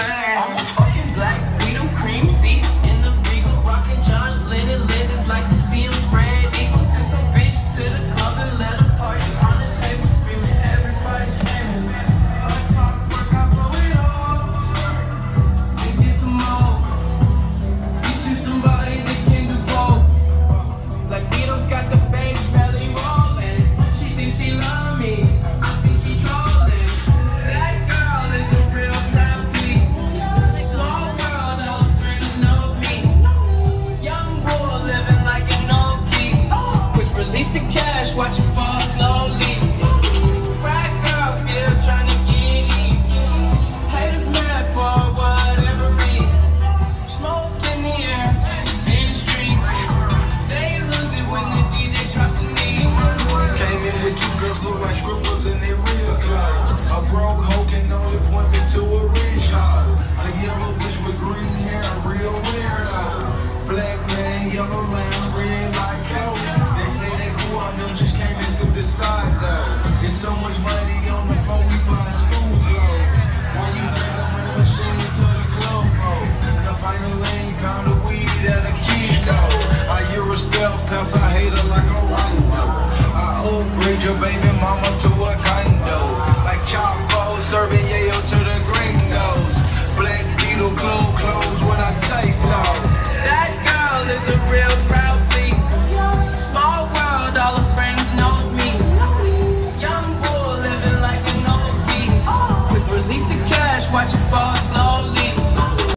burn. in your lamb, red